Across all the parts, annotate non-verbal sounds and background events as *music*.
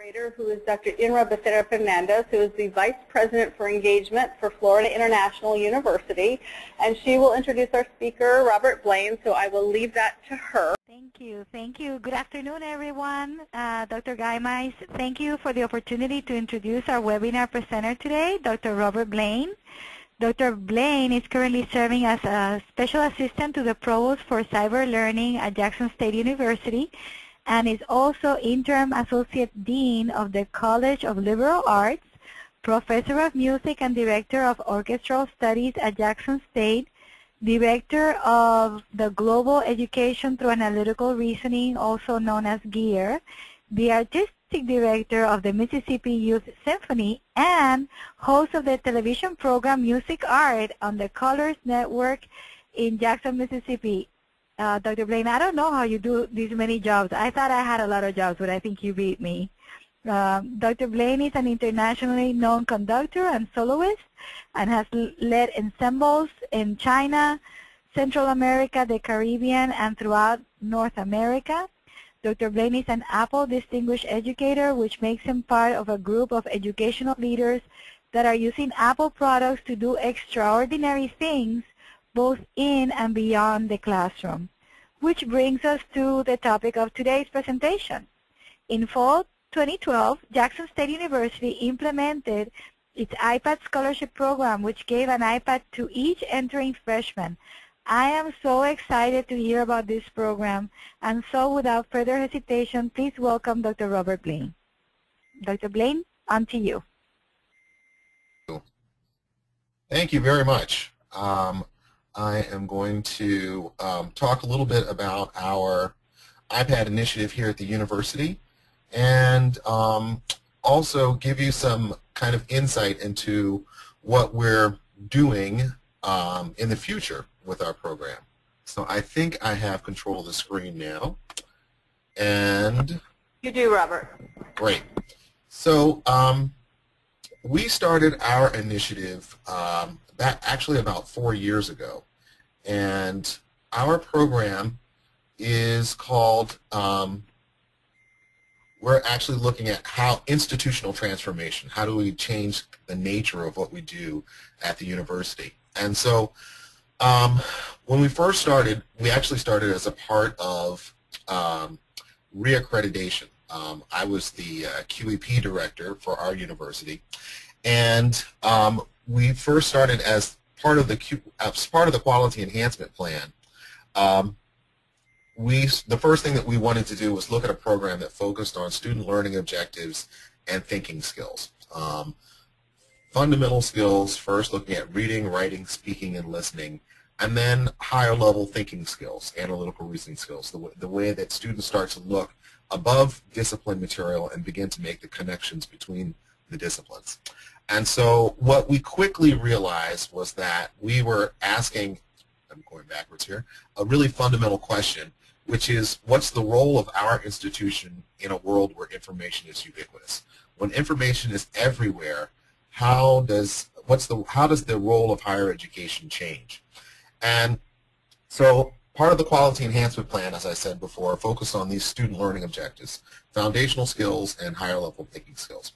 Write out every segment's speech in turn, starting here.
moderator, who is Dr. Irma Becerra Fernandez, who is the Vice President for Engagement for Florida International University. And she will introduce our speaker, Robert Blaine, so I will leave that to her. Thank you. Thank you. Good afternoon, everyone. Uh, Dr. Guymais, thank you for the opportunity to introduce our webinar presenter today, Dr. Robert Blaine. Dr. Blaine is currently serving as a special assistant to the provost for cyber learning at Jackson State University and is also interim associate dean of the College of Liberal Arts, professor of music and director of orchestral studies at Jackson State, director of the Global Education through Analytical Reasoning, also known as GEAR, the artistic director of the Mississippi Youth Symphony, and host of the television program Music Art on the Colors Network in Jackson, Mississippi. Uh, Dr. Blaine, I don't know how you do these many jobs. I thought I had a lot of jobs, but I think you beat me. Um, Dr. Blaine is an internationally known conductor and soloist and has led ensembles in China, Central America, the Caribbean, and throughout North America. Dr. Blaine is an Apple Distinguished Educator, which makes him part of a group of educational leaders that are using Apple products to do extraordinary things both in and beyond the classroom. Which brings us to the topic of today's presentation. In fall 2012, Jackson State University implemented its iPad scholarship program, which gave an iPad to each entering freshman. I am so excited to hear about this program, and so without further hesitation, please welcome Dr. Robert Blaine. Dr. Blaine, on to you. Thank you very much. Um, I am going to um, talk a little bit about our iPad initiative here at the university and um, also give you some kind of insight into what we're doing um, in the future with our program. So I think I have control of the screen now. And you do, Robert. Great. So um, we started our initiative um, that actually about four years ago. And our program is called, um, we're actually looking at how institutional transformation, how do we change the nature of what we do at the university. And so um, when we first started, we actually started as a part of um, reaccreditation. Um, I was the uh, QEP director for our university, and um, we first started as part of the as part of the quality enhancement plan. Um, we the first thing that we wanted to do was look at a program that focused on student learning objectives and thinking skills. Um, fundamental skills, first looking at reading, writing, speaking, and listening, and then higher level thinking skills, analytical reasoning skills, the, the way that students start to look above discipline material and begin to make the connections between the disciplines. And so what we quickly realized was that we were asking, I'm going backwards here, a really fundamental question, which is what's the role of our institution in a world where information is ubiquitous? When information is everywhere, how does what's the how does the role of higher education change? And so part of the quality enhancement plan, as I said before, focused on these student learning objectives, foundational skills and higher level thinking skills.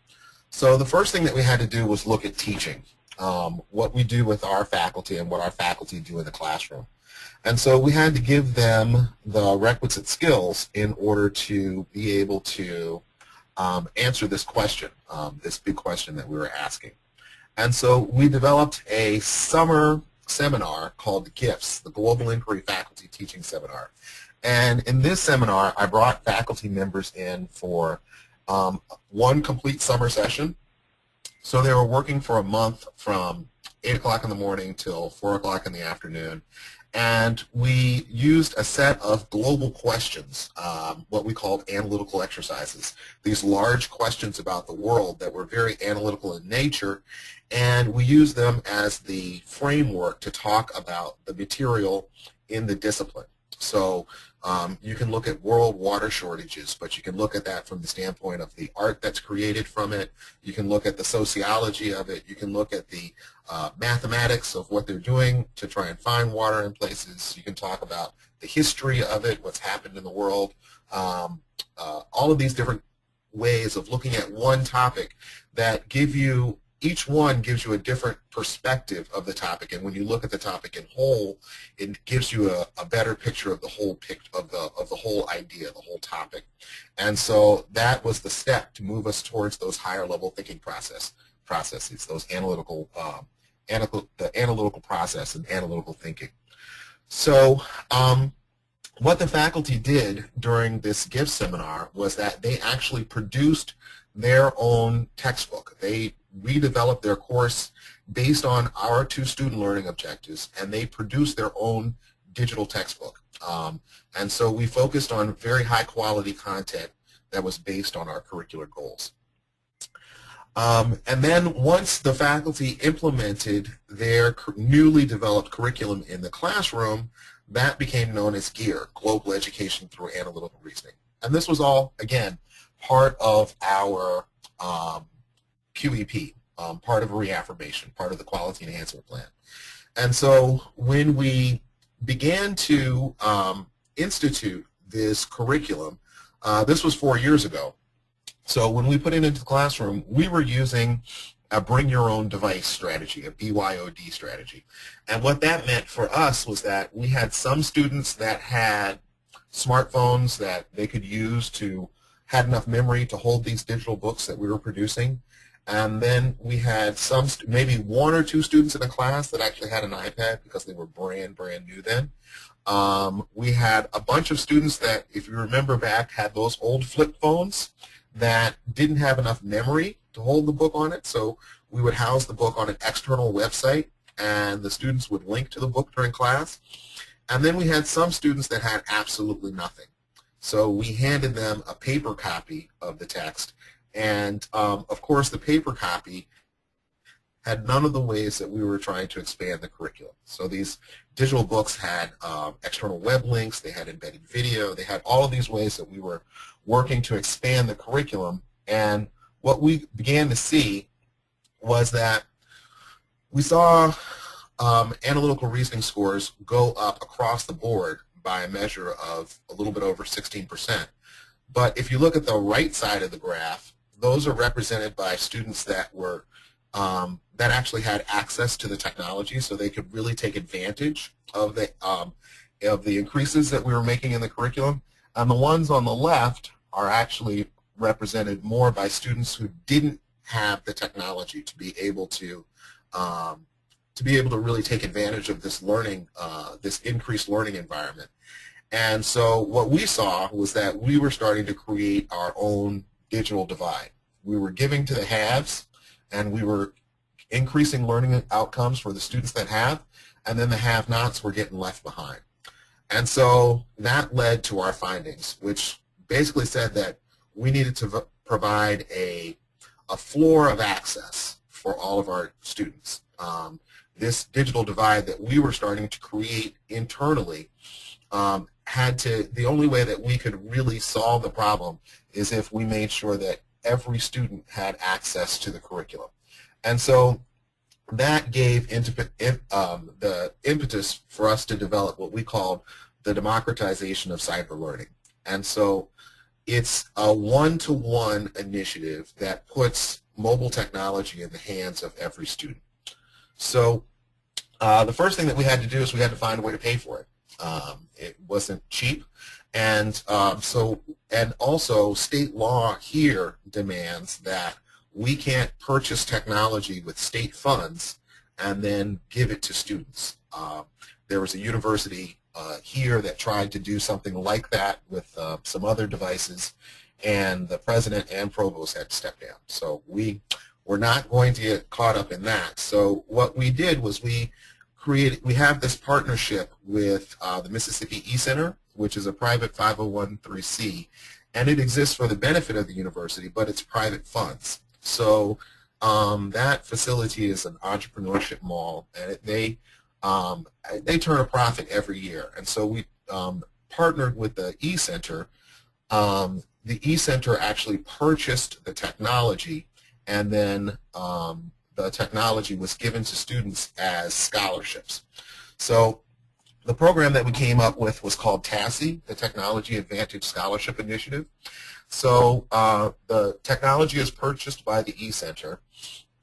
So the first thing that we had to do was look at teaching, um, what we do with our faculty and what our faculty do in the classroom. And so we had to give them the requisite skills in order to be able to um, answer this question, um, this big question that we were asking. And so we developed a summer seminar called GIFTS, the Global Inquiry Faculty Teaching Seminar. And in this seminar, I brought faculty members in for um, one complete summer session. So they were working for a month from 8 o'clock in the morning till 4 o'clock in the afternoon. And we used a set of global questions, um, what we called analytical exercises, these large questions about the world that were very analytical in nature, and we used them as the framework to talk about the material in the discipline. So um, you can look at world water shortages, but you can look at that from the standpoint of the art that's created from it. You can look at the sociology of it. You can look at the uh, mathematics of what they're doing to try and find water in places. You can talk about the history of it, what's happened in the world. Um, uh, all of these different ways of looking at one topic that give you each one gives you a different perspective of the topic, and when you look at the topic in whole, it gives you a, a better picture of the whole pic, of the of the whole idea, the whole topic. And so that was the step to move us towards those higher level thinking process processes, those analytical, um, analytical the analytical process and analytical thinking. So um, what the faculty did during this GIFT seminar was that they actually produced their own textbook. They redeveloped their course based on our two student learning objectives, and they produced their own digital textbook. Um, and so we focused on very high quality content that was based on our curricular goals. Um, and then once the faculty implemented their newly developed curriculum in the classroom, that became known as GEAR, Global Education Through Analytical Reasoning. And this was all, again, part of our um, QEP, um, part of a reaffirmation, part of the quality enhancement plan. And so when we began to um, institute this curriculum, uh, this was four years ago. So when we put it into the classroom, we were using a bring your own device strategy, a BYOD strategy. And what that meant for us was that we had some students that had smartphones that they could use to had enough memory to hold these digital books that we were producing. And then we had some, maybe one or two students in a class that actually had an iPad because they were brand, brand new then. Um, we had a bunch of students that, if you remember back, had those old flip phones that didn't have enough memory to hold the book on it. So we would house the book on an external website and the students would link to the book during class. And then we had some students that had absolutely nothing. So we handed them a paper copy of the text and um, of course, the paper copy had none of the ways that we were trying to expand the curriculum. So these digital books had um, external web links, they had embedded video, they had all of these ways that we were working to expand the curriculum. And what we began to see was that we saw um, analytical reasoning scores go up across the board by a measure of a little bit over 16%. But if you look at the right side of the graph, those are represented by students that were um, that actually had access to the technology, so they could really take advantage of the um, of the increases that we were making in the curriculum. And the ones on the left are actually represented more by students who didn't have the technology to be able to um, to be able to really take advantage of this learning, uh, this increased learning environment. And so what we saw was that we were starting to create our own digital divide. We were giving to the haves, and we were increasing learning outcomes for the students that have, and then the have-nots were getting left behind. And so that led to our findings, which basically said that we needed to provide a, a floor of access for all of our students. Um, this digital divide that we were starting to create internally um, had to, the only way that we could really solve the problem is if we made sure that every student had access to the curriculum. And so that gave um, the impetus for us to develop what we called the democratization of cyber learning. And so it's a one-to-one -one initiative that puts mobile technology in the hands of every student. So uh, the first thing that we had to do is we had to find a way to pay for it. Um, it wasn't cheap. And um, so, and also state law here demands that we can't purchase technology with state funds and then give it to students. Uh, there was a university uh, here that tried to do something like that with uh, some other devices, and the president and provost had to step down. So we were not going to get caught up in that. So what we did was we created, we have this partnership with uh, the Mississippi E-Center, which is a private 501c, and it exists for the benefit of the university, but it's private funds. So um, that facility is an entrepreneurship mall, and it, they um, they turn a profit every year. And so we um, partnered with the E-Center. Um, the E-Center actually purchased the technology, and then um, the technology was given to students as scholarships. So the program that we came up with was called TASI, the Technology Advantage Scholarship Initiative. So uh, the technology is purchased by the e-center.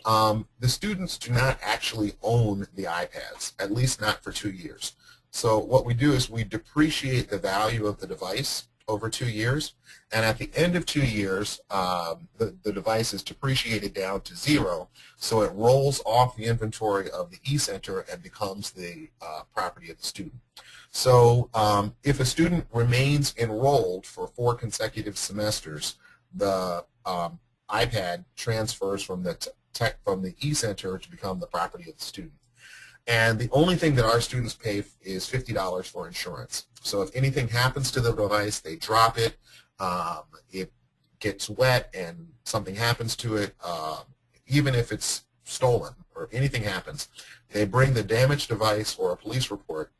Um, the students do not actually own the iPads, at least not for two years. So what we do is we depreciate the value of the device over two years, and at the end of two years, um, the, the device is depreciated down to zero, so it rolls off the inventory of the e-center and becomes the uh, property of the student. So um, if a student remains enrolled for four consecutive semesters, the um, iPad transfers from the tech from the e-center to become the property of the student. And the only thing that our students pay is $50 for insurance. So if anything happens to the device, they drop it, um, it gets wet and something happens to it, uh, even if it's stolen or anything happens, they bring the damaged device or a police report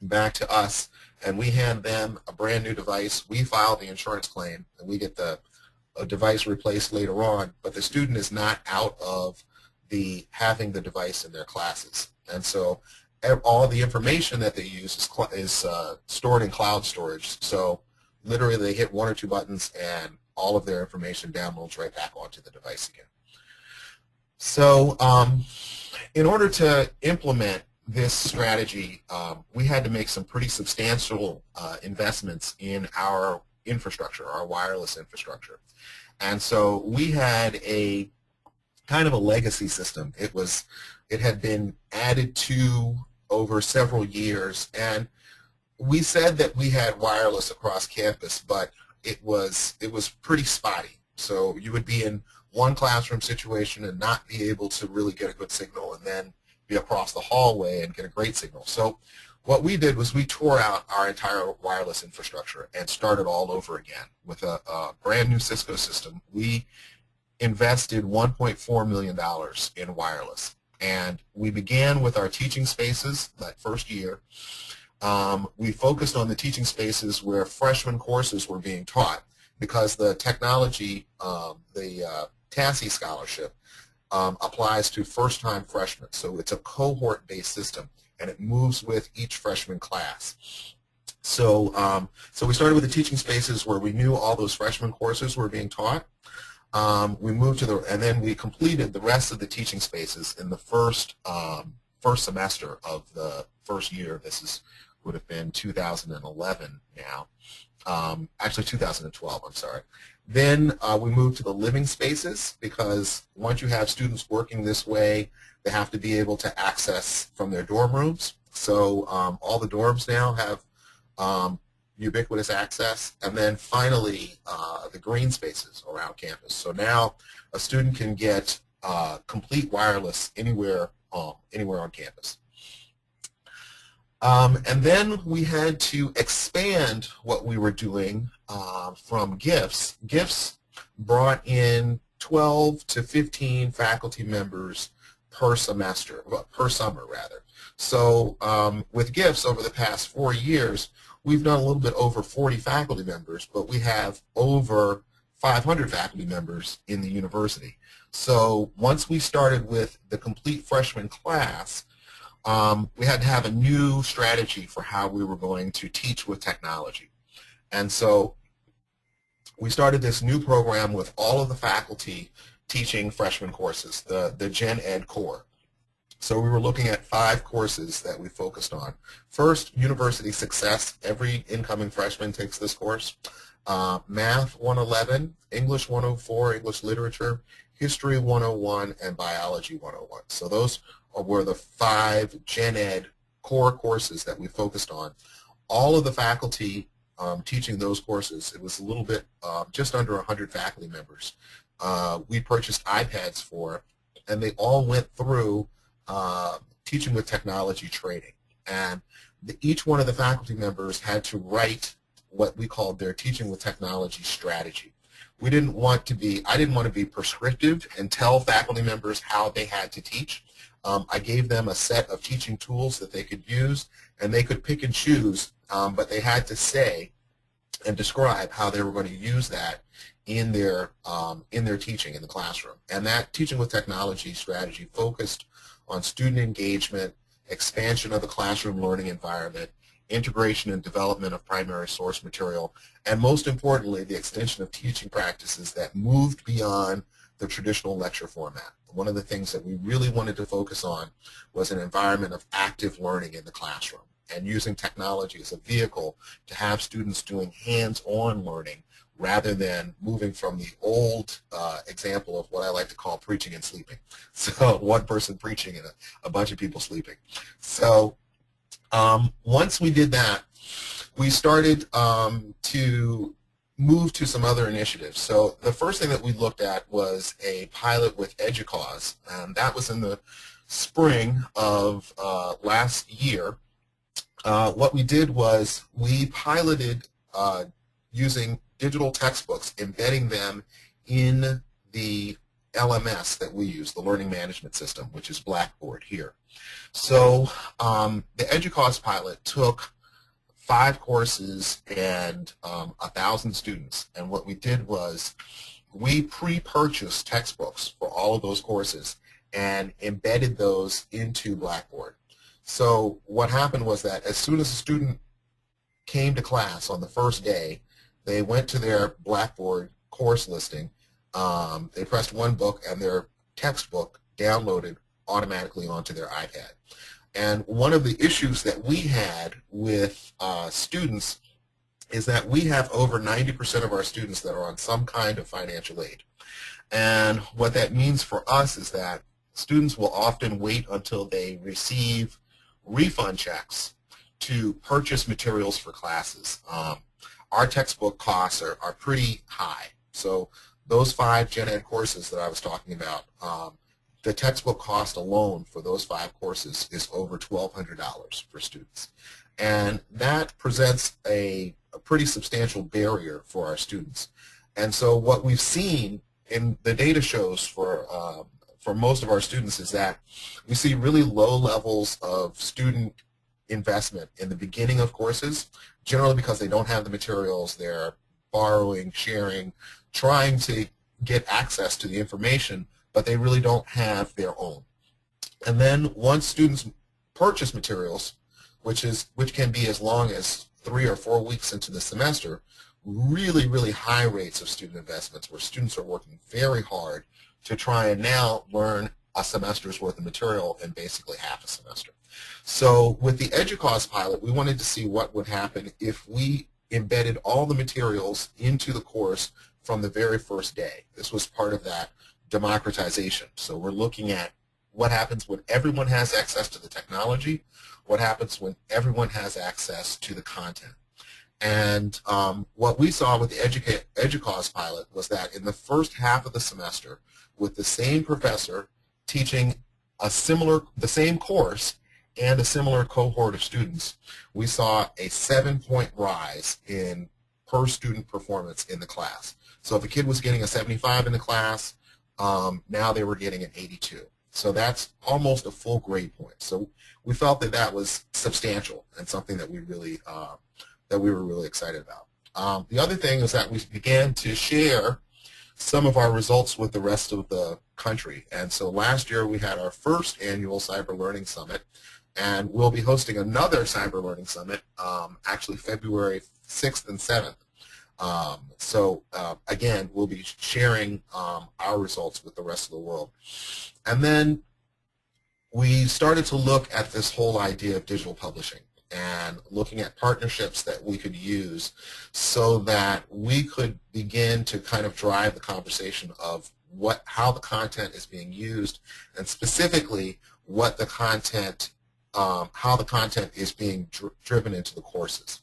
back to us and we hand them a brand new device. We file the insurance claim and we get the device replaced later on, but the student is not out of the having the device in their classes. And so all the information that they use is, is uh, stored in cloud storage. So literally they hit one or two buttons and all of their information downloads right back onto the device again. So um, in order to implement this strategy, um, we had to make some pretty substantial uh, investments in our infrastructure, our wireless infrastructure. And so we had a kind of a legacy system. It was, it had been added to over several years, and we said that we had wireless across campus, but it was it was pretty spotty. So you would be in one classroom situation and not be able to really get a good signal, and then be across the hallway and get a great signal. So what we did was we tore out our entire wireless infrastructure and started all over again with a, a brand new Cisco system. We invested $1.4 million in wireless. And we began with our teaching spaces that first year. Um, we focused on the teaching spaces where freshman courses were being taught because the technology, um, the uh, TASI scholarship, um, applies to first-time freshmen. So it's a cohort-based system, and it moves with each freshman class. So, um, so we started with the teaching spaces where we knew all those freshman courses were being taught. Um, we moved to the, and then we completed the rest of the teaching spaces in the first um, first semester of the first year. This is would have been 2011 now. Um, actually 2012, I'm sorry. Then uh, we moved to the living spaces because once you have students working this way, they have to be able to access from their dorm rooms. So um, all the dorms now have um, ubiquitous access. And then finally, uh, the green spaces around campus. So now a student can get uh, complete wireless anywhere, um, anywhere on campus. Um, and then we had to expand what we were doing uh, from GIFTS. GIFTS brought in 12 to 15 faculty members per semester, per summer rather. So um, with GIFTS over the past four years, we've done a little bit over 40 faculty members, but we have over 500 faculty members in the university. So once we started with the complete freshman class, um, we had to have a new strategy for how we were going to teach with technology. And so we started this new program with all of the faculty teaching freshman courses, the, the Gen Ed Core. So we were looking at five courses that we focused on. First, University Success. Every incoming freshman takes this course. Uh, Math 111, English 104, English Literature, History 101, and Biology 101. So those were the five Gen Ed core courses that we focused on. All of the faculty um, teaching those courses, it was a little bit, uh, just under 100 faculty members. Uh, we purchased iPads for, and they all went through uh, teaching with technology training. And the, each one of the faculty members had to write what we called their teaching with technology strategy. We didn't want to be, I didn't want to be prescriptive and tell faculty members how they had to teach. Um, I gave them a set of teaching tools that they could use, and they could pick and choose, um, but they had to say and describe how they were going to use that in their um, in their teaching in the classroom. And that teaching with technology strategy focused on student engagement expansion of the classroom learning environment, integration and development of primary source material, and most importantly, the extension of teaching practices that moved beyond the traditional lecture format. One of the things that we really wanted to focus on was an environment of active learning in the classroom and using technology as a vehicle to have students doing hands-on learning rather than moving from the old uh, example of what I like to call preaching and sleeping. *laughs* So one person preaching and a, a bunch of people sleeping. So um, once we did that, we started um, to move to some other initiatives. So the first thing that we looked at was a pilot with EDUCAUSE, and that was in the spring of uh, last year. Uh, what we did was we piloted uh, using digital textbooks, embedding them in the LMS that we use, the Learning Management System, which is Blackboard here. So um, the EDUCAUSE pilot took five courses and um, a thousand students. And what we did was we pre-purchased textbooks for all of those courses and embedded those into Blackboard. So what happened was that as soon as a student came to class on the first day, they went to their Blackboard course listing, um, they pressed one book and their textbook downloaded automatically onto their iPad. And one of the issues that we had with uh, students is that we have over 90% of our students that are on some kind of financial aid. And what that means for us is that students will often wait until they receive refund checks to purchase materials for classes. Um, our textbook costs are, are pretty high. So those five gen ed courses that I was talking about, um, the textbook cost alone for those five courses is over $1,200 for students. And that presents a, a pretty substantial barrier for our students. And so what we've seen in the data shows for uh, for most of our students is that we see really low levels of student investment in the beginning of courses, generally because they don't have the materials, they're borrowing, sharing, trying to get access to the information, but they really don't have their own. And then once students purchase materials, which is which can be as long as three or four weeks into the semester, really, really high rates of student investments where students are working very hard to try and now learn a semester's worth of material in basically half a semester. So with the EDUCAUSE pilot, we wanted to see what would happen if we embedded all the materials into the course from the very first day. This was part of that democratization. So we're looking at what happens when everyone has access to the technology, what happens when everyone has access to the content. And um, what we saw with the Educa EDUCAUSE pilot was that in the first half of the semester, with the same professor teaching a similar, the same course and a similar cohort of students, we saw a seven-point rise in per student performance in the class. So if a kid was getting a 75 in the class, um, now they were getting an 82. So that's almost a full grade point. So we felt that that was substantial and something that we really uh, that we were really excited about. Um, the other thing is that we began to share some of our results with the rest of the country. And so last year we had our first annual Cyber Learning Summit, and we'll be hosting another Cyber Learning Summit, um, actually February 6th and 7th. Um, so uh, again, we'll be sharing um, our results with the rest of the world. And then we started to look at this whole idea of digital publishing and looking at partnerships that we could use so that we could begin to kind of drive the conversation of what how the content is being used and specifically what the content um, how the content is being dr driven into the courses.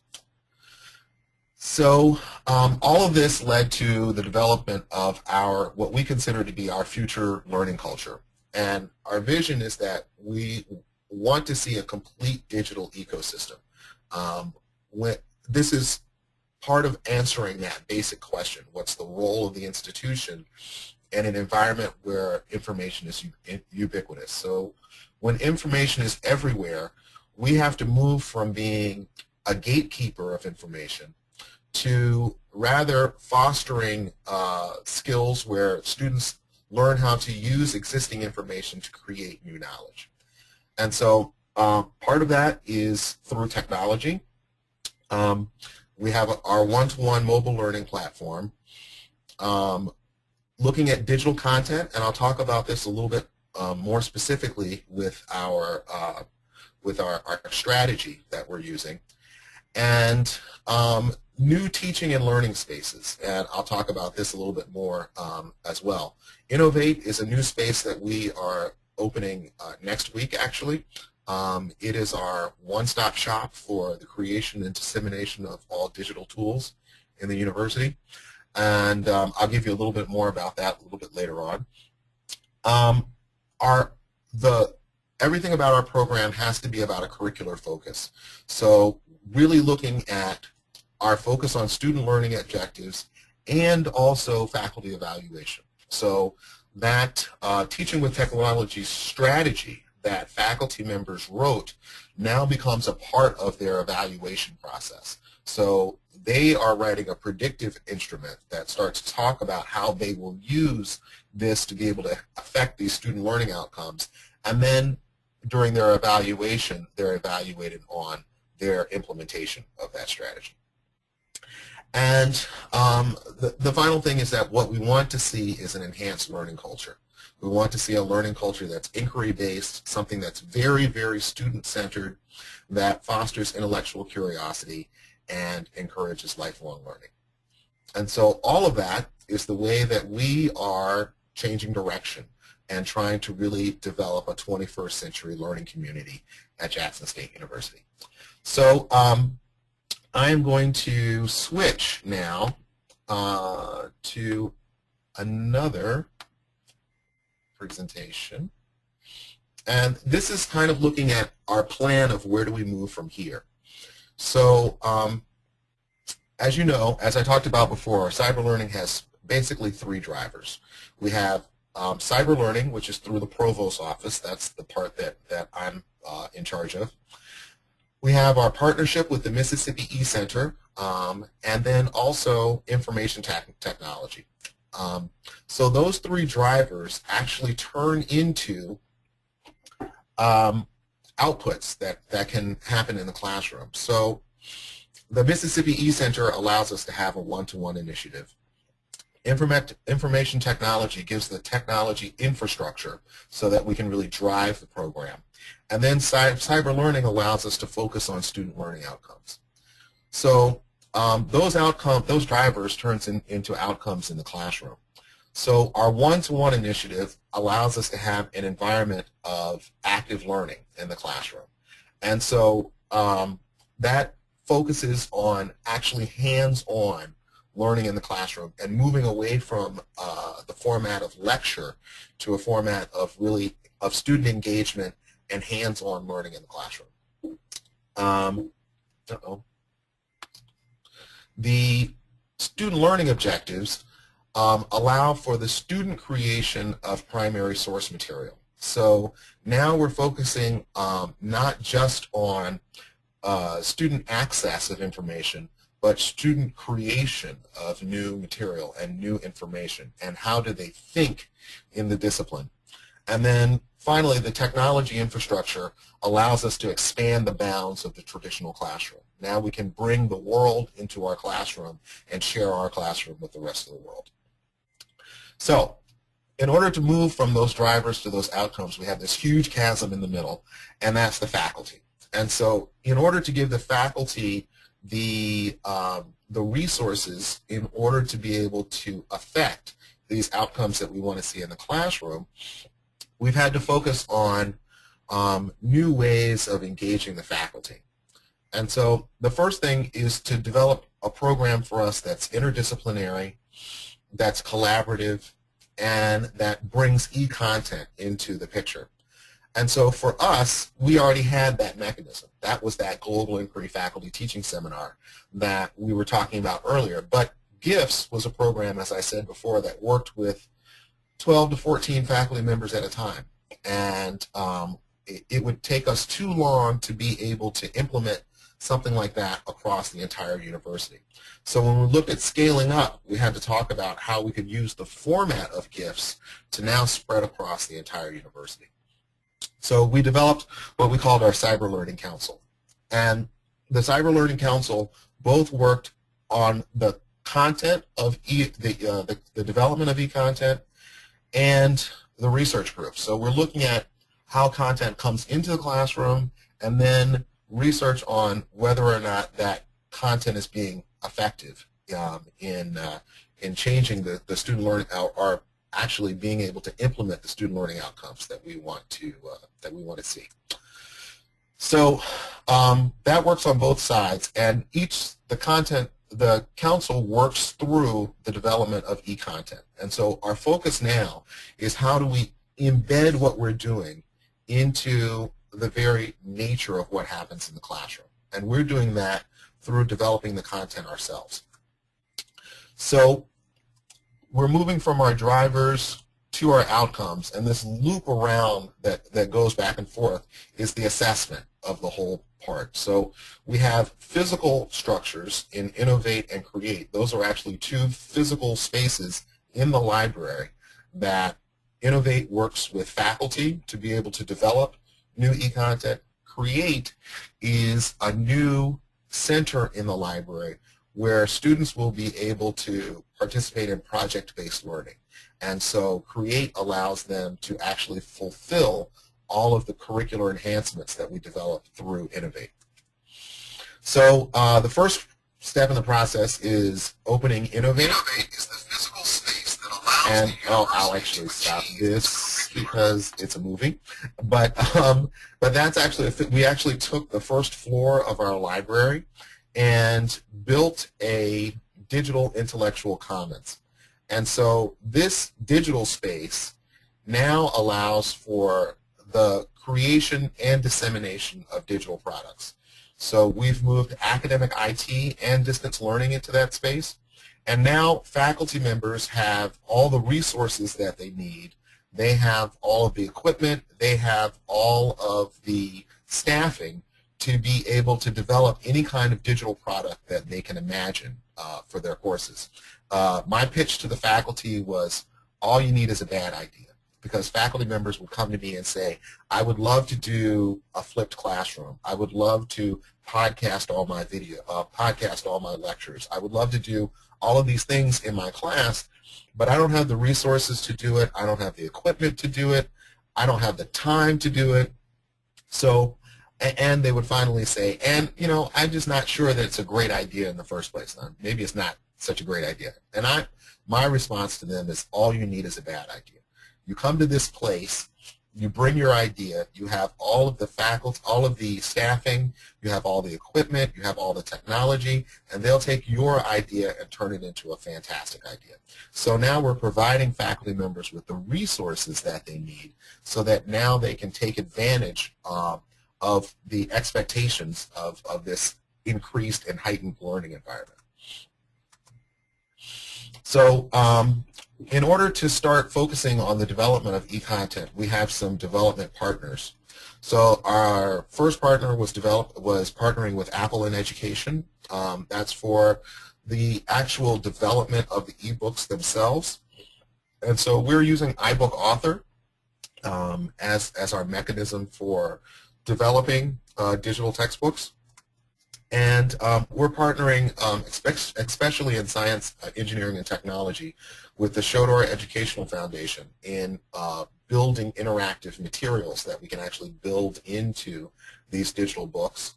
So um, all of this led to the development of our what we consider to be our future learning culture. And our vision is that we want to see a complete digital ecosystem. Um, when, this is part of answering that basic question, what's the role of the institution in an environment where information is ubiquitous. So when information is everywhere, we have to move from being a gatekeeper of information to rather fostering uh, skills where students learn how to use existing information to create new knowledge. And so Uh, part of that is through technology. Um, we have our one-to-one -one mobile learning platform. Um, looking at digital content, and I'll talk about this a little bit um, more specifically with our uh, with our, our strategy that we're using, and um, new teaching and learning spaces, and I'll talk about this a little bit more um, as well. Innovate is a new space that we are opening uh, next week, actually. Um, it is our one-stop shop for the creation and dissemination of all digital tools in the university. And um, I'll give you a little bit more about that a little bit later on. Our, the, everything about our program has to be about a curricular focus. So really looking at our focus on student learning objectives and also faculty evaluation. So that uh, teaching with technology strategy that faculty members wrote now becomes a part of their evaluation process. So they are writing a predictive instrument that starts to talk about how they will use this to be able to affect these student learning outcomes. And then during their evaluation, they're evaluated on their implementation of that strategy. And um, the, the final thing is that what we want to see is an enhanced learning culture. We want to see a learning culture that's inquiry-based, something that's very, very student-centered, that fosters intellectual curiosity and encourages lifelong learning. And so all of that is the way that we are changing direction and trying to really develop a 21st century learning community at Jackson State University. So um, I am going to switch now uh, to another presentation. And this is kind of looking at our plan of where do we move from here. So um, as you know, as I talked about before, cyber learning has basically three drivers. We have um, cyber learning, which is through the provost office. That's the part that, that I'm uh, in charge of. We have our partnership with the Mississippi E-Center, um, and then also information te technology. Um, so those three drivers actually turn into um, outputs that, that can happen in the classroom. So the Mississippi E-Center allows us to have a one-to-one -one initiative. Informat information technology gives the technology infrastructure so that we can really drive the program. And then cyber learning allows us to focus on student learning outcomes. So um, those outcome, those drivers turns in, into outcomes in the classroom. So our one-to-one -one initiative allows us to have an environment of active learning in the classroom. And so um, that focuses on actually hands-on learning in the classroom and moving away from uh, the format of lecture to a format of really of student engagement and hands-on learning in the classroom. Um, uh -oh. The student learning objectives um, allow for the student creation of primary source material. So now we're focusing um, not just on uh, student access of information, but student creation of new material and new information, and how do they think in the discipline. And then finally, the technology infrastructure allows us to expand the bounds of the traditional classroom. Now we can bring the world into our classroom and share our classroom with the rest of the world. So in order to move from those drivers to those outcomes, we have this huge chasm in the middle, and that's the faculty. And so in order to give the faculty the, um, the resources in order to be able to affect these outcomes that we want to see in the classroom, we've had to focus on um, new ways of engaging the faculty. And so the first thing is to develop a program for us that's interdisciplinary, that's collaborative, and that brings e-content into the picture. And so for us, we already had that mechanism. That was that Global Inquiry Faculty Teaching Seminar that we were talking about earlier. But GIFTS was a program, as I said before, that worked with 12 to 14 faculty members at a time. And um, it, it would take us too long to be able to implement something like that across the entire university. So when we looked at scaling up, we had to talk about how we could use the format of GIFTS to now spread across the entire university. So we developed what we called our Cyber Learning Council. And the Cyber Learning Council both worked on the content of e, the, uh, the, the development of e-content and the research group. So we're looking at how content comes into the classroom and then research on whether or not that content is being effective um, in uh, in changing the, the student learning or actually being able to implement the student learning outcomes that we want to uh, that we want to see. So um, that works on both sides, and each the content the council works through the development of e-content. And so our focus now is how do we embed what we're doing into the very nature of what happens in the classroom. And we're doing that through developing the content ourselves. So we're moving from our drivers to our outcomes, and this loop around that, that goes back and forth is the assessment of the whole part. So we have physical structures in Innovate and Create. Those are actually two physical spaces in the library that Innovate works with faculty to be able to develop new e-content. Create is a new center in the library where students will be able to participate in project-based learning. And so CREATE allows them to actually fulfill all of the curricular enhancements that we develop through Innovate. So uh, the first step in the process is opening Innovate. Innovate is the physical space that allows and I'll, I'll actually stop this because it's a movie. But um, but that's actually we actually took the first floor of our library and built a digital intellectual commons. And so this digital space now allows for the creation and dissemination of digital products. So we've moved academic IT and distance learning into that space. And now faculty members have all the resources that they need. They have all of the equipment. They have all of the staffing to be able to develop any kind of digital product that they can imagine uh, for their courses. Uh, my pitch to the faculty was all you need is a bad idea because faculty members would come to me and say, I would love to do a flipped classroom. I would love to podcast all my video, uh, podcast all my lectures. I would love to do all of these things in my class, but I don't have the resources to do it. I don't have the equipment to do it. I don't have the time to do it. So, and they would finally say, and, you know, I'm just not sure that it's a great idea in the first place. Maybe it's not such a great idea. And I, my response to them is all you need is a bad idea. You come to this place, you bring your idea, you have all of the faculty, all of the staffing, you have all the equipment, you have all the technology, and they'll take your idea and turn it into a fantastic idea. So now we're providing faculty members with the resources that they need so that now they can take advantage uh, of the expectations of, of this increased and heightened learning environment. So um, in order to start focusing on the development of e-content, we have some development partners. So our first partner was develop was partnering with Apple in Education. Um, that's for the actual development of the ebooks themselves. And so we're using iBook Author um, as, as our mechanism for developing uh, digital textbooks. And um, we're partnering, um, especially in science, uh, engineering, and technology, with the Shodor Educational Foundation in uh, building interactive materials that we can actually build into these digital books.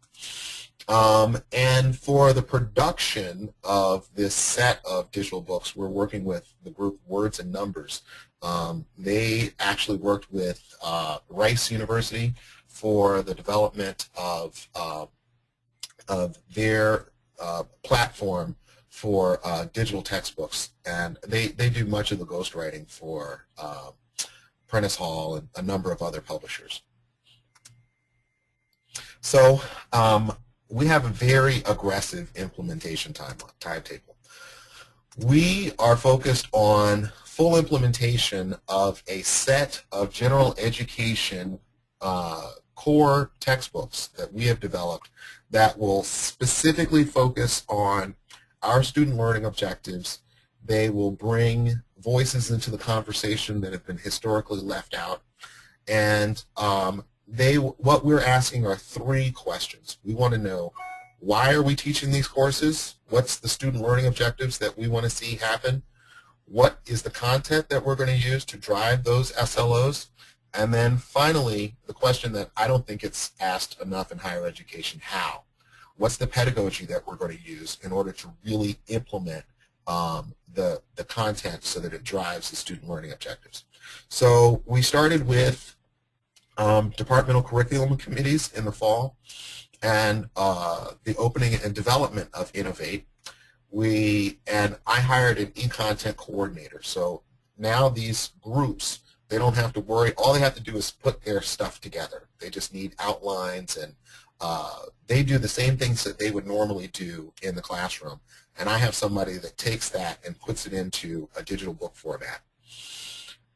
Um, and for the production of this set of digital books, we're working with the group Words and Numbers. Um, they actually worked with uh, Rice University for the development of uh, of their uh, platform for uh, digital textbooks, and they, they do much of the ghostwriting for uh, Prentice Hall and a number of other publishers. So um, we have a very aggressive implementation time, timetable. We are focused on full implementation of a set of general education uh, core textbooks that we have developed that will specifically focus on our student learning objectives. They will bring voices into the conversation that have been historically left out. And um, they what we're asking are three questions. We want to know why are we teaching these courses? What's the student learning objectives that we want to see happen? What is the content that we're going to use to drive those SLOs? And then finally, the question that I don't think it's asked enough in higher education, how? What's the pedagogy that we're going to use in order to really implement um, the, the content so that it drives the student learning objectives? So we started with um, departmental curriculum committees in the fall and uh, the opening and development of Innovate. We and I hired an e-content coordinator. So now these groups they don't have to worry. All they have to do is put their stuff together. They just need outlines and uh, they do the same things that they would normally do in the classroom. And I have somebody that takes that and puts it into a digital book format.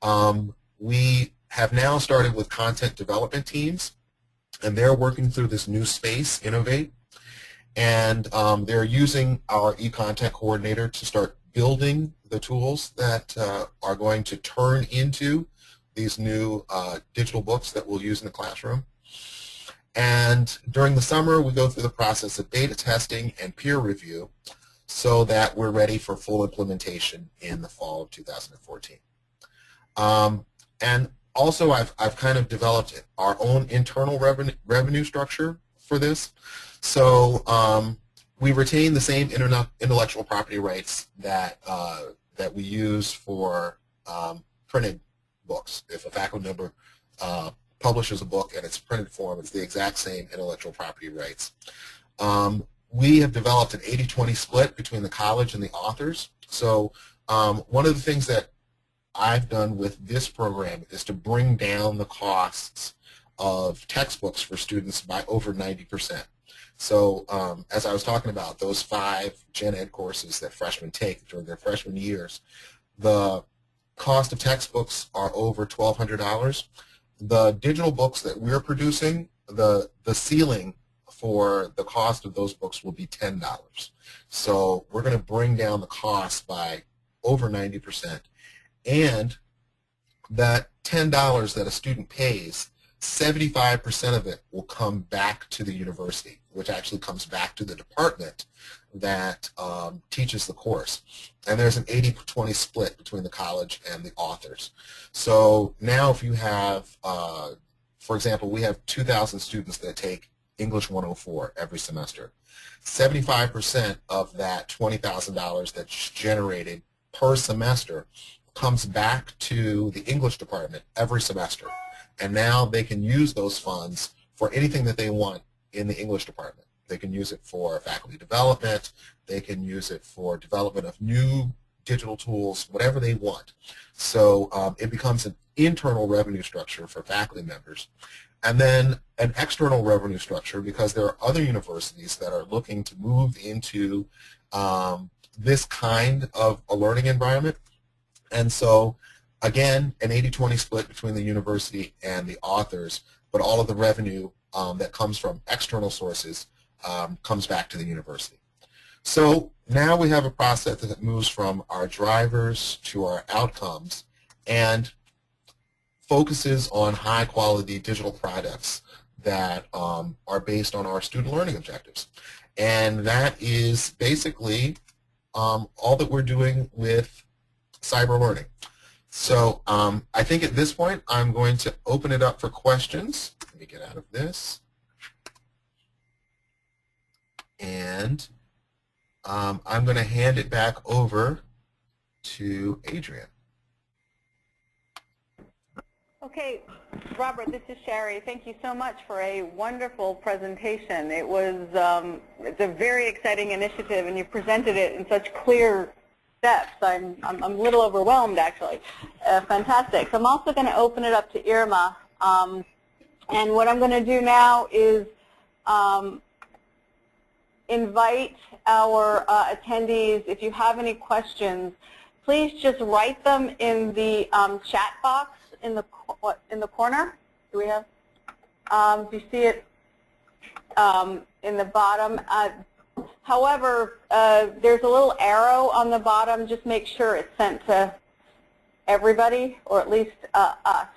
Um, we have now started with content development teams, and they're working through this new space, Innovate, and um, they're using our e-content coordinator to start building the tools that uh, are going to turn into these new uh, digital books that we'll use in the classroom. And during the summer, we go through the process of beta testing and peer review so that we're ready for full implementation in the fall of 2014. Um, and also, I've, I've kind of developed our own internal revenue, revenue structure for this. So um, we retain the same intellectual property rights that, uh, that we use for um, printed books. If a faculty member uh, publishes a book in its printed form, it's the exact same intellectual property rights. Um, we have developed an 80-20 split between the college and the authors. So um, one of the things that I've done with this program is to bring down the costs of textbooks for students by over 90%. So um, as I was talking about, those five gen ed courses that freshmen take during their freshman years, the cost of textbooks are over $1,200. The digital books that we're producing, the, the ceiling for the cost of those books will be $10. So we're going to bring down the cost by over 90%. And that $10 that a student pays 75% of it will come back to the university, which actually comes back to the department that um, teaches the course. And there's an 80-20 split between the college and the authors. So now if you have, uh, for example, we have 2,000 students that take English 104 every semester. 75% of that $20,000 that's generated per semester comes back to the English department every semester and now they can use those funds for anything that they want in the English department. They can use it for faculty development. They can use it for development of new digital tools, whatever they want. So um, it becomes an internal revenue structure for faculty members. And then an external revenue structure because there are other universities that are looking to move into um, this kind of a learning environment. And so Again, an 80-20 split between the university and the authors, but all of the revenue um, that comes from external sources um, comes back to the university. So now we have a process that moves from our drivers to our outcomes and focuses on high-quality digital products that um, are based on our student learning objectives. And that is basically um, all that we're doing with cyber learning. So um, I think at this point I'm going to open it up for questions. Let me get out of this. And um, I'm going to hand it back over to Adrian. Okay, Robert, this is Sherry. Thank you so much for a wonderful presentation. It was um, it's a very exciting initiative, and you presented it in such clear steps. I'm, I'm, I'm a little overwhelmed, actually. Uh, fantastic. So I'm also going to open it up to Irma. Um, and what I'm going to do now is um, invite our uh, attendees, if you have any questions, please just write them in the um, chat box in the in the corner. Do we have? Um, do you see it um, in the bottom? Uh, However, uh, there's a little arrow on the bottom. Just make sure it's sent to everybody, or at least uh, us.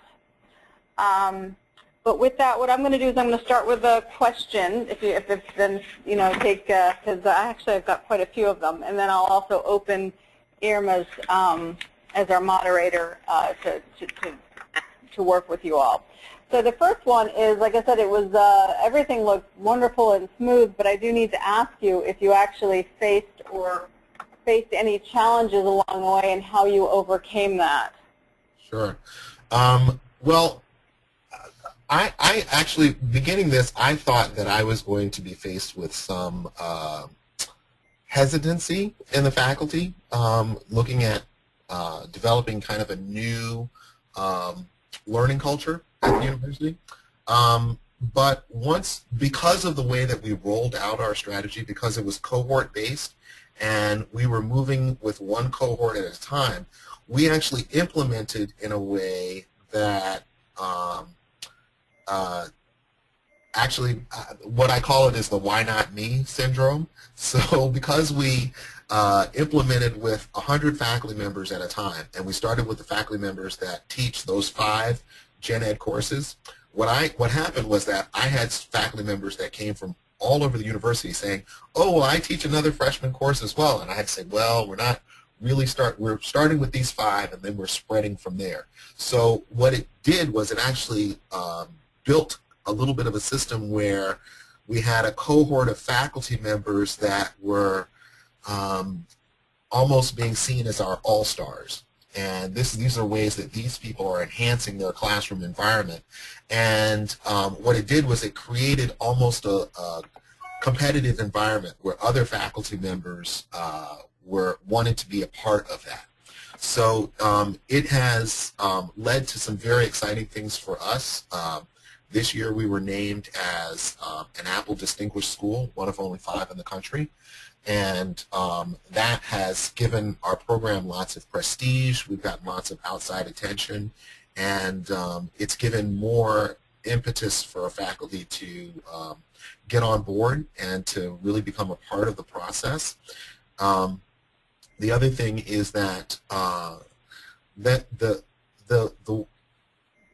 But with that, what I'm going to do is I'm going to start with a question, if, you, if it's then, you know, take, because uh, I actually I've got quite a few of them, and then I'll also open Irma's um, as our moderator uh, to, to, to, to work with you all. So the first one is, like I said, it was uh, everything looked wonderful and smooth, but I do need to ask you if you actually faced or faced any challenges along the way and how you overcame that. Sure. Um, well, I, I, actually, beginning this, I thought that I was going to be faced with some uh, hesitancy in the faculty, um, looking at uh, developing kind of a new um, learning culture at the university. Um, but once, because of the way that we rolled out our strategy, because it was cohort-based, and we were moving with one cohort at a time, we actually implemented in a way that um, uh, actually uh, what I call it is the why not me syndrome. *laughs* So because we uh, implemented with 100 faculty members at a time, and we started with the faculty members that teach those five gen ed courses, what I what happened was that I had faculty members that came from all over the university saying, oh, well, I teach another freshman course as well. And I had to say, well, we're not really start, we're starting with these five and then we're spreading from there. So what it did was it actually um, built a little bit of a system where we had a cohort of faculty members that were um, almost being seen as our all-stars. And this, these are ways that these people are enhancing their classroom environment. And um, what it did was it created almost a, a competitive environment where other faculty members uh, were wanted to be a part of that. So um, it has um, led to some very exciting things for us. Um, this year we were named as um, an Apple Distinguished School, one of only five in the country. And um, that has given our program lots of prestige. We've got lots of outside attention. And um, it's given more impetus for our faculty to um, get on board and to really become a part of the process. Um, the other thing is that uh, that the the the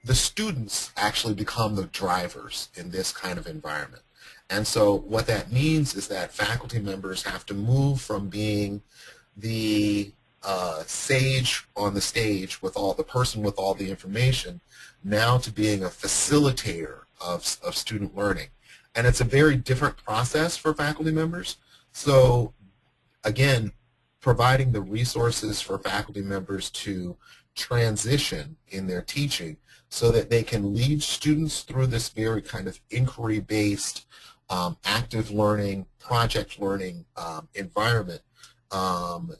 the students actually become the drivers in this kind of environment. And so what that means is that faculty members have to move from being the uh, sage on the stage with all the person with all the information now to being a facilitator of, of student learning. And it's a very different process for faculty members. So again, providing the resources for faculty members to transition in their teaching so that they can lead students through this very kind of inquiry-based, um, active learning, project learning um, environment. Um,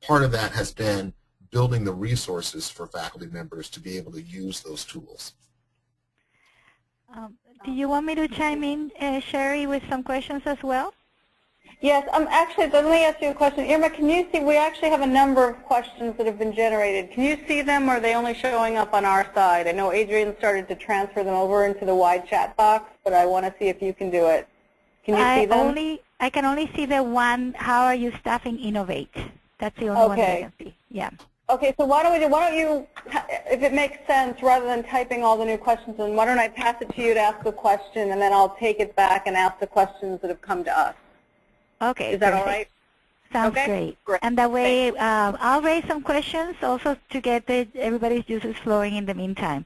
part of that has been building the resources for faculty members to be able to use those tools. Um, do you want me to chime in, uh, Sherry, with some questions as well? Yes, um, actually, let me ask you a question. Irma, can you see, we actually have a number of questions that have been generated. Can you see them, or are they only showing up on our side? I know Adrian started to transfer them over into the wide chat box, but I want to see if you can do it. Can you I see them? Only, I can only see the one, how are you staffing Innovate? That's the only okay. one that I can see. Yeah. Okay, so why don't we do, why don't you, if it makes sense, rather than typing all the new questions in, why don't I pass it to you to ask a question, and then I'll take it back and ask the questions that have come to us. Okay. Is that perfect. all right? Sounds okay? great. great. And that way, um, I'll raise some questions also to get the, everybody's juices flowing in the meantime.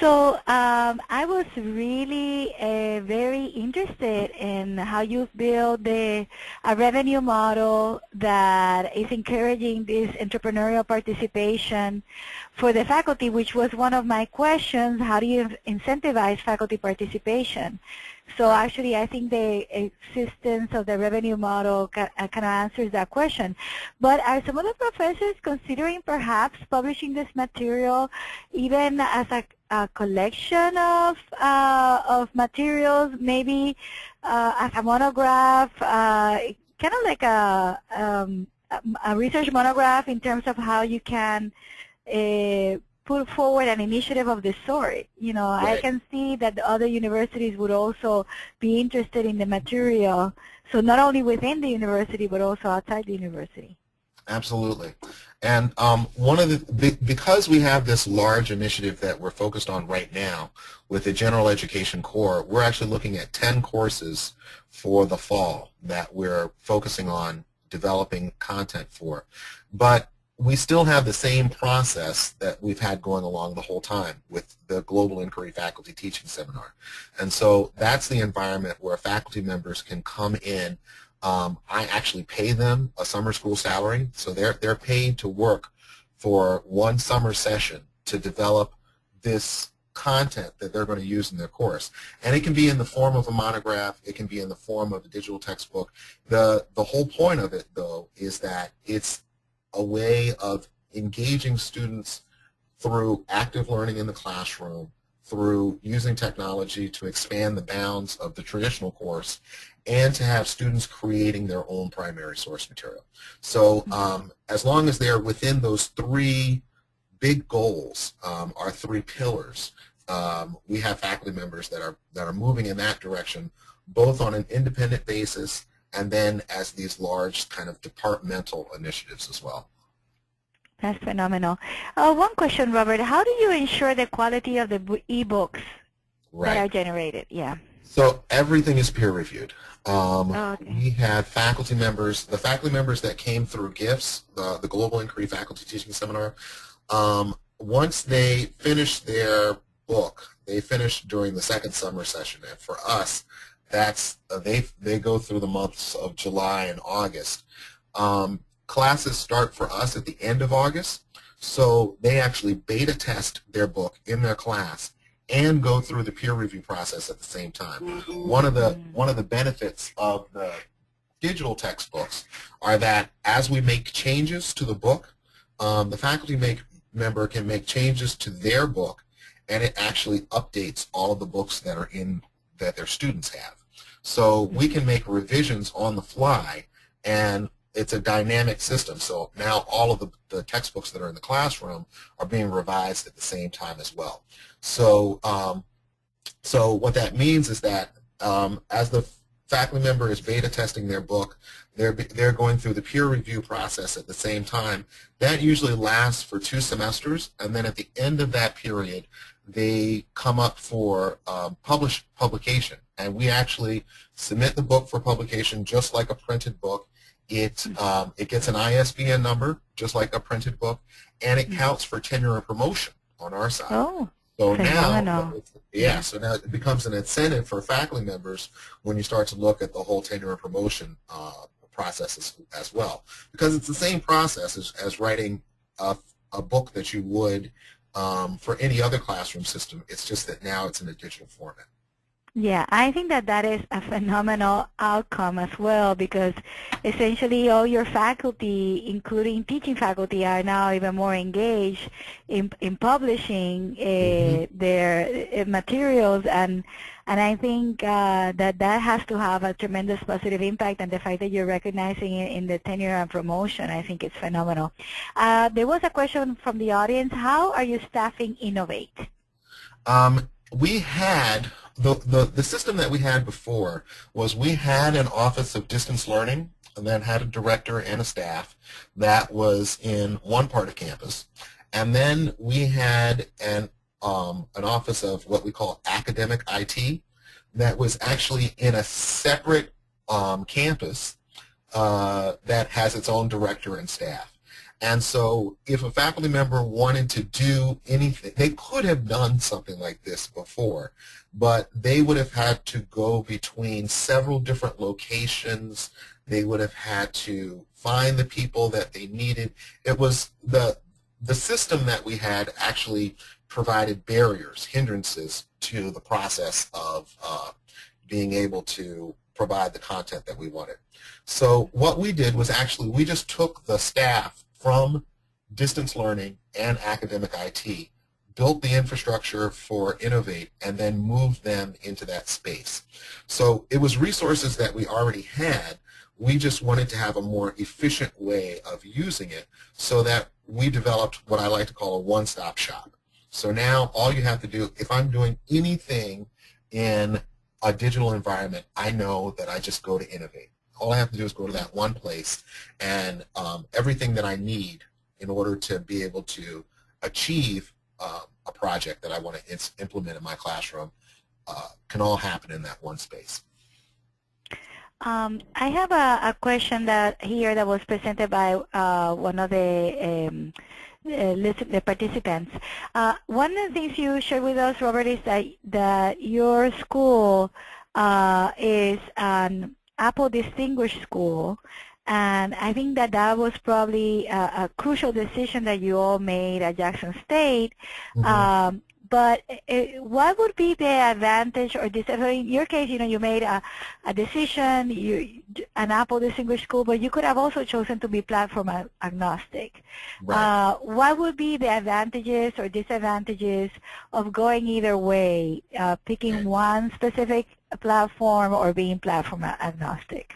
So um, I was really uh, very interested in how you've built the, a revenue model that is encouraging this entrepreneurial participation for the faculty, which was one of my questions. How do you incentivize faculty participation? So actually, I think the existence of the revenue model kind of answers that question. But are some of the professors considering perhaps publishing this material even as a, a collection of, uh, of materials, maybe uh, as a monograph, uh, kind of like a, um, a research monograph in terms of how you can uh, put forward an initiative of this sort. You know, right. I can see that the other universities would also be interested in the material, so not only within the university but also outside the university. Absolutely. And um, one of the because we have this large initiative that we're focused on right now with the general education core, we're actually looking at 10 courses for the fall that we're focusing on developing content for. But we still have the same process that we've had going along the whole time with the Global Inquiry Faculty Teaching Seminar. And so that's the environment where faculty members can come in. Um, I actually pay them a summer school salary, so they're, they're paid to work for one summer session to develop this content that they're going to use in their course. And it can be in the form of a monograph, it can be in the form of a digital textbook. The, the whole point of it, though, is that it's a way of engaging students through active learning in the classroom, through using technology to expand the bounds of the traditional course, and to have students creating their own primary source material. So um, as long as they're within those three big goals, um, our three pillars, um, we have faculty members that are, that are moving in that direction, both on an independent basis and then as these large kind of departmental initiatives as well. That's phenomenal. Uh, one question, Robert. How do you ensure the quality of the e-books right. that are generated? Yeah. So everything is peer reviewed. Um, oh, okay. We had faculty members, the faculty members that came through GIFTS, the, the Global Inquiry Faculty Teaching Seminar, um, once they finished their book, they finished during the second summer session. And for us, that's uh, they they go through the months of July and August. Um, classes start for us at the end of August, so they actually beta test their book in their class and go through the peer review process at the same time. Mm-hmm. One of the one of the benefits of the digital textbooks are that as we make changes to the book, um, the faculty make, member can make changes to their book, and it actually updates all of the books that are in that their students have. So we can make revisions on the fly, and it's a dynamic system. So now all of the, the textbooks that are in the classroom are being revised at the same time as well. So, um, so what that means is that um, as the faculty member is beta testing their book, they're, they're going through the peer review process at the same time. That usually lasts for two semesters, and then at the end of that period, they come up for um, publish publication. And we actually submit the book for publication just like a printed book. It, um, it gets an ISBN number, just like a printed book, and it counts for tenure and promotion on our side. Oh, so now, yeah, so now it becomes an incentive for faculty members when you start to look at the whole tenure and promotion uh, process as, as, well. Because it's the same process as, as writing a, a book that you would um, for any other classroom system. It's just that now it's in a digital format. Yeah, I think that that is a phenomenal outcome as well because essentially all your faculty, including teaching faculty, are now even more engaged in, in publishing uh, mm-hmm. their uh, materials and and I think uh, that that has to have a tremendous positive impact and the fact that you're recognizing it in the tenure and promotion, I think it's phenomenal. Uh, there was a question from the audience, how are you staffing Innovate? Um, we had the, the, the system that we had before was we had an office of distance learning and then had a director and a staff that was in one part of campus. And then we had an, um, an office of what we call academic IT that was actually in a separate um, campus uh, that has its own director and staff. And so if a faculty member wanted to do anything, they could have done something like this before, but they would have had to go between several different locations. They would have had to find the people that they needed. It was the, the system that we had actually provided barriers, hindrances to the process of uh, being able to provide the content that we wanted. So what we did was actually we just took the staff from distance learning and academic IT, built the infrastructure for Innovate, and then moved them into that space. So it was resources that we already had. We just wanted to have a more efficient way of using it so that we developed what I like to call a one-stop shop. So now all you have to do, if I'm doing anything in a digital environment, I know that I just go to Innovate all I have to do is go to that one place, and um, everything that I need in order to be able to achieve uh, a project that I want to implement in my classroom uh, can all happen in that one space. Um, I have a, a, question that here that was presented by uh, one of the um, uh, the participants. Uh, one of the things you shared with us, Robert, is that, that your school uh, is an Apple Distinguished School, and I think that that was probably a, a crucial decision that you all made at Jackson State. Mm -hmm. um, but it, what would be the advantage or disadvantage? In your case, you know, you made a, a decision, you, an Apple distinguished school, but you could have also chosen to be platform agnostic. Right. Uh, what would be the advantages or disadvantages of going either way, uh, picking one specific platform or being platform agnostic?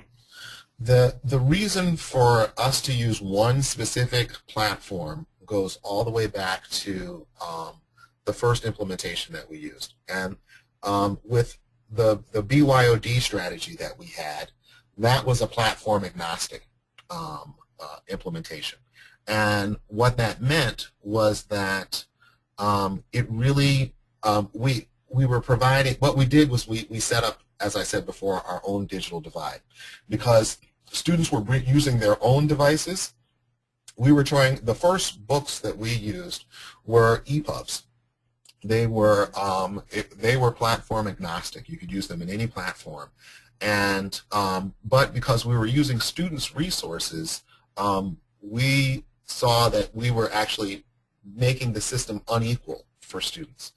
The, the reason for us to use one specific platform goes all the way back to um, the first implementation that we used. And um, with the, the BYOD strategy that we had, that was a platform agnostic um, uh, implementation. And what that meant was that um, it really, um, we, we were providing, what we did was we, we set up, as I said before, our own digital divide. Because students were using their own devices, we were trying, the first books that we used were EPUBs. They were um, it, they were platform agnostic. You could use them in any platform, and um, but because we were using students' resources, um, we saw that we were actually making the system unequal for students,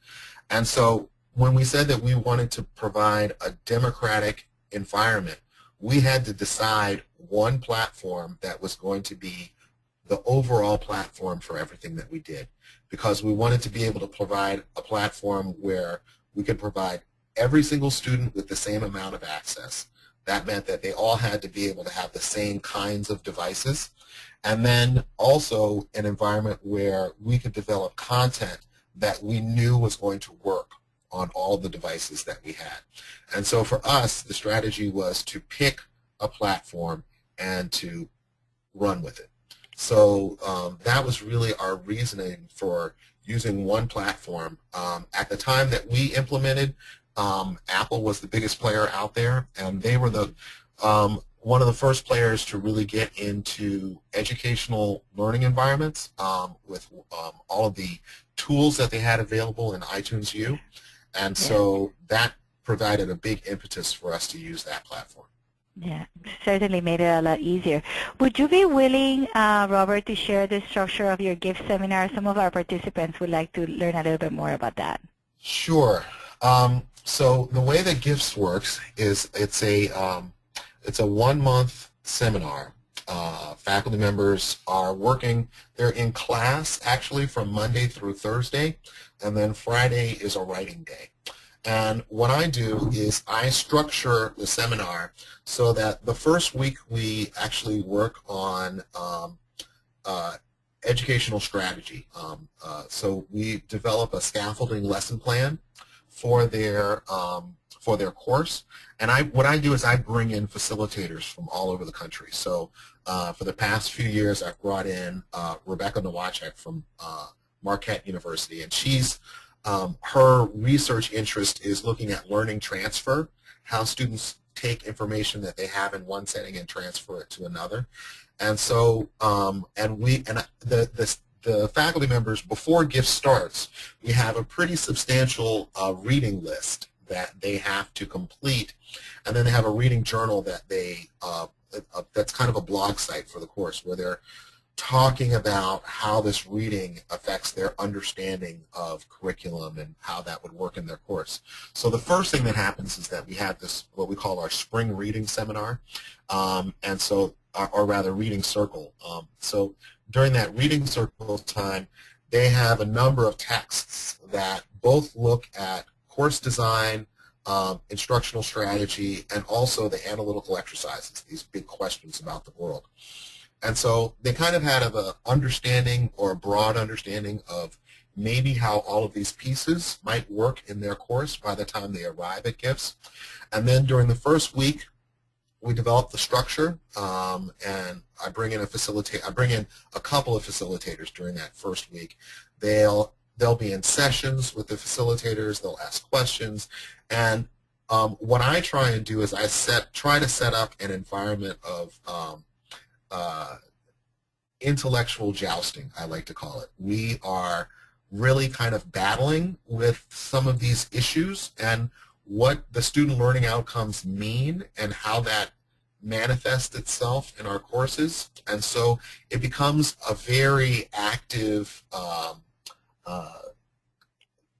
and so when we said that we wanted to provide a democratic environment, we had to decide one platform that was going to be the overall platform for everything that we did because we wanted to be able to provide a platform where we could provide every single student with the same amount of access. That meant that they all had to be able to have the same kinds of devices. And then also an environment where we could develop content that we knew was going to work on all the devices that we had. And so for us, the strategy was to pick a platform and to run with it. So um, that was really our reasoning for using one platform. Um, at the time that we implemented, um, Apple was the biggest player out there, and they were the um, one of the first players to really get into educational learning environments um, with um, all of the tools that they had available in iTunes U. And so that provided a big impetus for us to use that platform. Yeah, certainly made it a lot easier. Would you be willing, uh, Robert, to share the structure of your GIFT seminar? Some of our participants would like to learn a little bit more about that. Sure. Um, so the way that GIFTS works is it's a um, it's a one-month seminar. Uh, faculty members are working. They're in class actually from Monday through Thursday, and then Friday is a writing day. And what I do is I structure the seminar so that the first week we actually work on um, uh, educational strategy. Um, uh, so we develop a scaffolding lesson plan for their um, for their course. And I what I do is I bring in facilitators from all over the country. So uh, for the past few years, I've brought in uh, Rebecca Nowacek from uh, Marquette University, and she's um, her research interest is looking at learning transfer, how students take information that they have in one setting and transfer it to another. And so, um, and we, and the, the, the faculty members, before GIFT starts, we have a pretty substantial uh, reading list that they have to complete. And then they have a reading journal that they, uh, uh, that's kind of a blog site for the course where they're talking about how this reading affects their understanding of curriculum and how that would work in their course. So the first thing that happens is that we have this, what we call our spring reading seminar, um, and so, or, or, rather reading circle. Um, so during that reading circle time, they have a number of texts that both look at course design, um, instructional strategy, and also the analytical exercises, these big questions about the world. And so they kind of had an understanding or a broad understanding of maybe how all of these pieces might work in their course by the time they arrive at GIFTS. And then during the first week, we develop the structure, um, and I bring in a facilitate. I bring in a couple of facilitators during that first week. They'll they'll be in sessions with the facilitators. They'll ask questions, and um, what I try and do is I set try to set up an environment of um, uh, intellectual jousting. I like to call it. We are really kind of battling with some of these issues and what the student learning outcomes mean and how that manifests itself in our courses. And so it becomes a very active um, uh,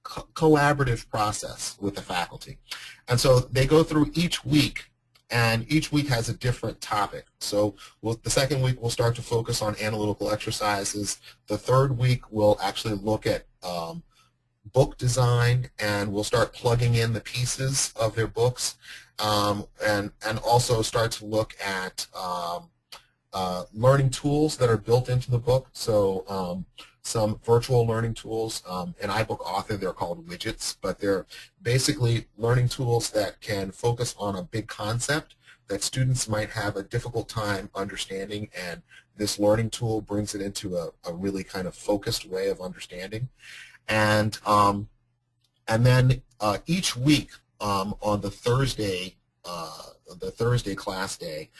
co collaborative process with the faculty. And so they go through each week and each week has a different topic. So we'll, the second week we'll start to focus on analytical exercises. The third week we'll actually look at um, book design and we'll start plugging in the pieces of their books um, and, and also start to look at um, uh, learning tools that are built into the book. So um, some virtual learning tools. Um, in iBook Author, they're called widgets, but they're basically learning tools that can focus on a big concept that students might have a difficult time understanding, and this learning tool brings it into a, a really kind of focused way of understanding. And, um, and then uh, each week um, on the Thursday, uh, the Thursday class day,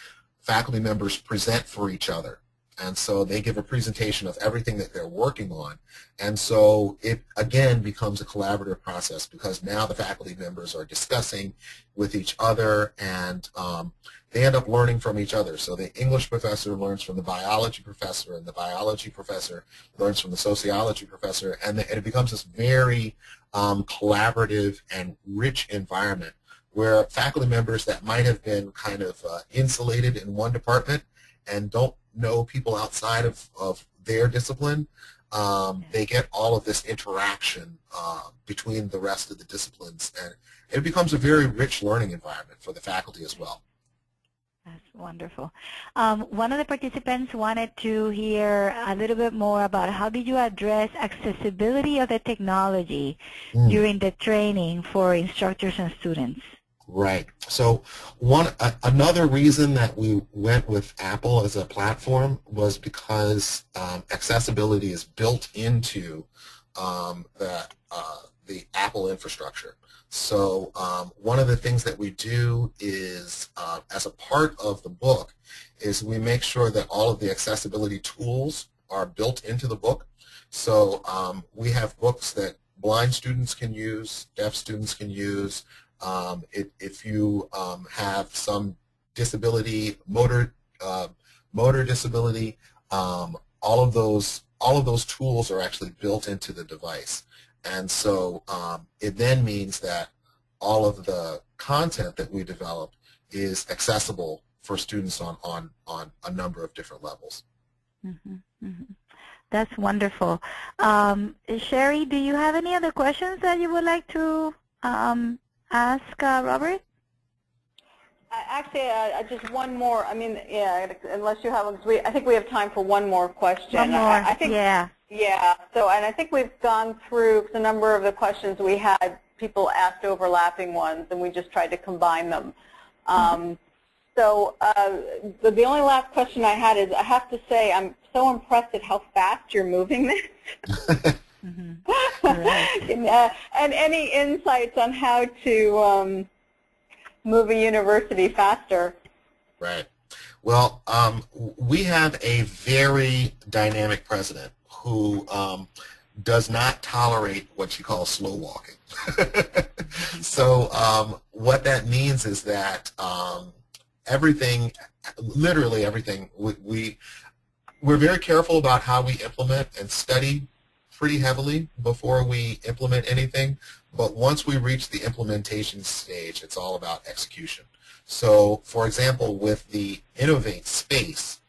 faculty members present for each other. And so they give a presentation of everything that they're working on. And so it, again, becomes a collaborative process because now the faculty members are discussing with each other and um, they end up learning from each other. So the English professor learns from the biology professor and the biology professor learns from the sociology professor and, the, and it becomes this very um, collaborative and rich environment where faculty members that might have been kind of uh, insulated in one department and don't know people outside of, of their discipline, um, they get all of this interaction uh, between the rest of the disciplines, and it becomes a very rich learning environment for the faculty as well. That's wonderful. Um, one of the participants wanted to hear a little bit more about how did you address accessibility of the technology mm. during the training for instructors and students? Right. So one uh, another reason that we went with Apple as a platform was because um, accessibility is built into um, the uh, the Apple infrastructure. So um, one of the things that we do is, uh, as a part of the book, is we make sure that all of the accessibility tools are built into the book. So um, we have books that blind students can use, deaf students can use, um, it, if you um, have some disability, motor uh, motor disability, um, all of those all of those tools are actually built into the device, and so um, it then means that all of the content that we develop is accessible for students on on on a number of different levels. Mm -hmm, mm -hmm. That's wonderful. Um, Sherry, do you have any other questions that you would like to um, ask uh, Robert? Actually, uh, just one more. I mean, yeah, unless you have, we, I think we have time for one more question. One more, I, I think, yeah. Yeah, so, and I think we've gone through the number of the questions we had, people asked overlapping ones, and we just tried to combine them. Um, mm -hmm. So uh, the, the only last question I had is, I have to say, I'm so impressed at how fast you're moving this. *laughs* *laughs* Mm -hmm. and, uh, and, any insights on how to um, move a university faster? Right. Well, um, we have a very dynamic president who um, does not tolerate what she calls slow walking. *laughs* so um, what that means is that um, everything, literally everything, we, we we're very careful about how we implement and study pretty heavily before we implement anything, but once we reach the implementation stage, it's all about execution. So, for example, with the Innovate space,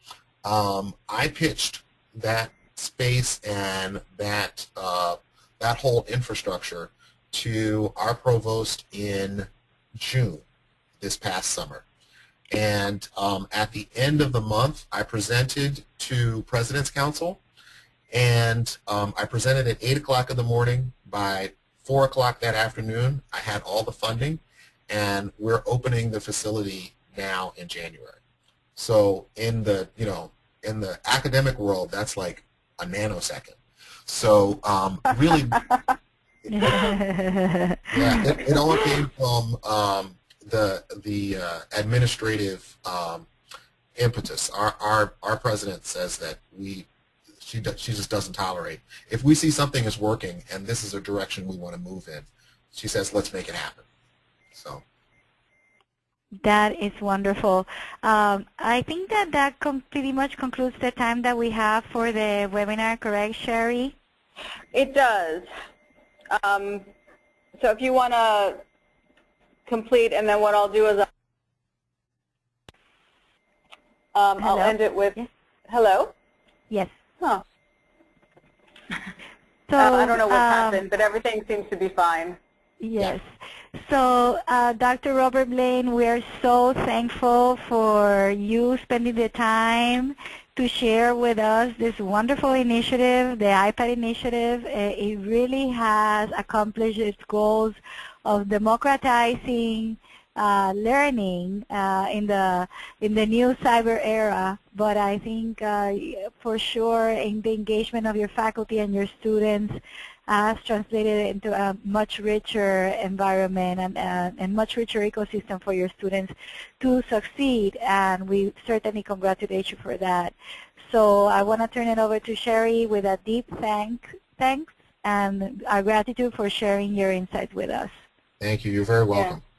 um, I pitched that space and that uh, that whole infrastructure to our provost in June this past summer. And um, at the end of the month, I presented to President's Council and um, I presented at 8 o'clock in the morning. By 4 o'clock that afternoon, I had all the funding, and we're opening the facility now in January. So in the, you know, in the academic world, that's like a nanosecond. So um, really, *laughs* yeah, it, it all came from um, the the uh, administrative um, impetus. Our, our our president says that we she do, she just doesn't tolerate if we see something is working and this is a direction we want to move in. She says let's make it happen. So. That is wonderful. Um, I think that that pretty much concludes the time that we have for the webinar, correct, Sherry? It does. Um, so if you want to complete, and then what I'll do is um, I'll end it with, yes. hello? Yes. Huh. *laughs* So, uh, I don't know what um, happened, but everything seems to be fine. Yes. So, uh, Dr. Robert Blaine, we are so thankful for you spending the time to share with us this wonderful initiative, the iPad initiative. It really has accomplished its goals of democratizing uh, learning uh, in the in the new cyber era. But I think uh, for sure, in the engagement of your faculty and your students, has translated into a much richer environment and, uh, and much richer ecosystem for your students to succeed, and we certainly congratulate you for that. So I want to turn it over to Sherry with a deep thank, thanks and our gratitude for sharing your insights with us. Thank you. You're very welcome. Yeah,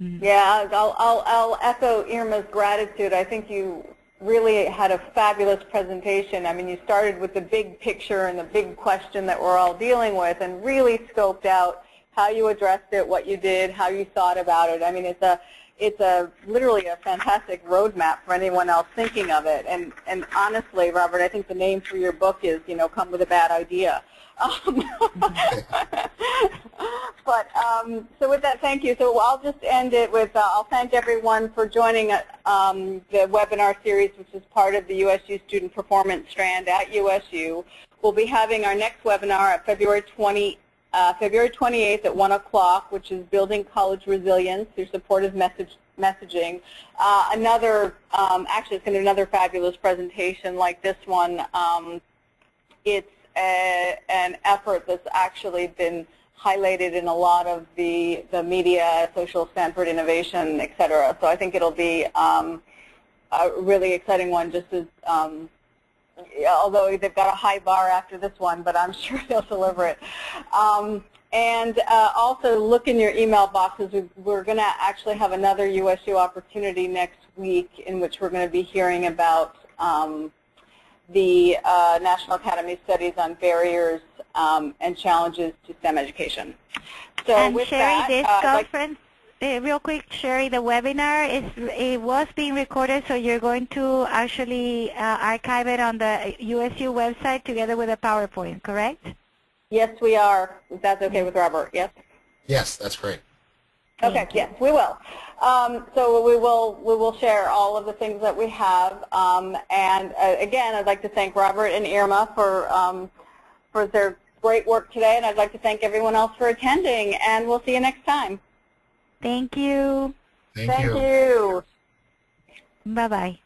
Mm-hmm. yeah I'll, I'll, I'll echo Irma's gratitude. I think you really had a fabulous presentation. I mean, you started with the big picture and the big question that we're all dealing with and really scoped out how you addressed it, what you did, how you thought about it. I mean, it's a it's a literally a fantastic roadmap for anyone else thinking of it. And and honestly, Robert, I think the name for your book is, you know, come with a bad idea. Um, *laughs* but um, so with that, thank you. So I'll just end it with uh, I'll thank everyone for joining um, the webinar series, which is part of the USU Student Performance Strand at USU. We'll be having our next webinar at February 20, uh, February 28th at 1 o'clock, which is Building College Resilience through Supportive Message, Messaging. Uh, another, um, actually it's going to be another fabulous presentation like this one. Um, it's a, an effort that's actually been highlighted in a lot of the, the media, social Stanford innovation, et cetera. So I think it'll be um, a really exciting one just as, um, although they've got a high bar after this one, but I'm *laughs* sure they'll deliver it. Um, and uh, also look in your email boxes. We're going to actually have another USU opportunity next week in which we're going to be hearing about um, the uh, National Academy Studies on Barriers um, and Challenges to STEM Education. So and with Sherry, that, this uh, conference, uh, real quick, Sherry, the webinar is it was being recorded, so you're going to actually uh, archive it on the USU website together with a PowerPoint, correct? Yes, we are. If that's okay with Robert, yes? Yes, that's great. Okay, yes, we will. Um, so we will we will share all of the things that we have. Um, and uh, again, I'd like to thank Robert and Irma for um, for their great work today, and I'd like to thank everyone else for attending. And we'll see you next time. Thank you. Thank, thank you. you. Bye bye.